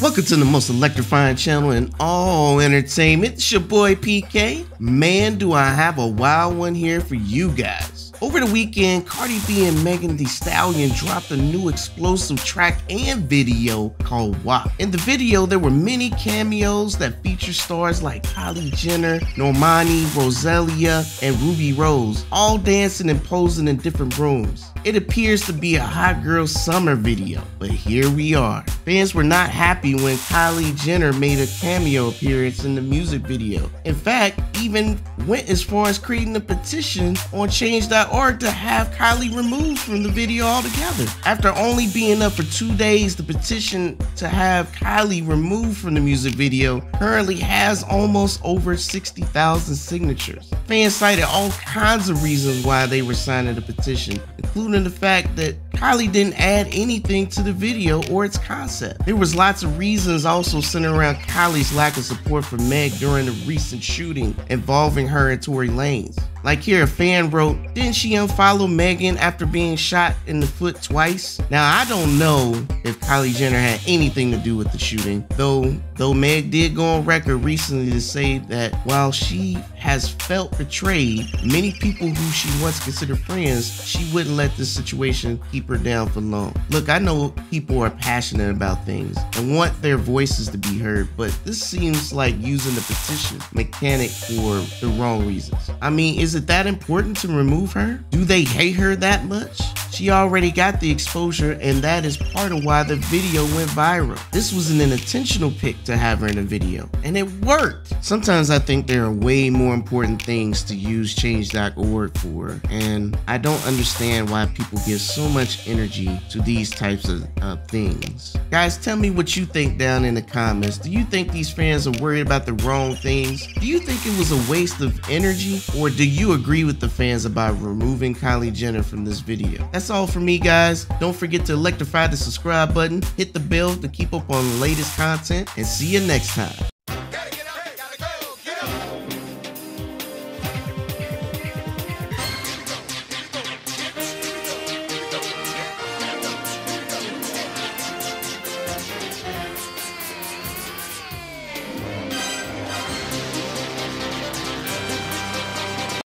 Welcome to the most electrifying channel in all entertainment. It's your boy PK. Man, do I have a wild one here for you guys. Over the weekend, Cardi B and Megan Thee Stallion dropped a new explosive track and video called WAP. In the video, there were many cameos that feature stars like Kylie Jenner, Normani, Rosalia, and Ruby Rose, all dancing and posing in different rooms. It appears to be a hot girl summer video, but here we are. Fans were not happy when Kylie Jenner made a cameo appearance in the music video. In fact, even went as far as creating a petition on change.org to have Kylie removed from the video altogether. After only being up for two days, the petition to have Kylie removed from the music video currently has almost over 60,000 signatures. Fans cited all kinds of reasons why they were signing the petition, including including the fact that Kylie didn't add anything to the video or its concept. There was lots of reasons also centered around Kylie's lack of support for Meg during the recent shooting involving her and Tory Lanez. Like here, a fan wrote, didn't she unfollow Megan after being shot in the foot twice? Now, I don't know if Kylie Jenner had anything to do with the shooting, though though Meg did go on record recently to say that while she has felt betrayed, many people who she once considered friends, she wouldn't let this situation keep her down for long. Look, I know people are passionate about things and want their voices to be heard, but this seems like using the petition mechanic for the wrong reasons. I mean, is is it that important to remove her? Do they hate her that much? She already got the exposure, and that is part of why the video went viral. This was an intentional pick to have her in a video, and it worked. Sometimes I think there are way more important things to use change.org for, and I don't understand why people give so much energy to these types of uh, things. Guys, tell me what you think down in the comments. Do you think these fans are worried about the wrong things? Do you think it was a waste of energy, or do you you agree with the fans about removing Kylie Jenner from this video. That's all for me, guys. Don't forget to electrify the subscribe button, hit the bell to keep up on the latest content, and see you next time.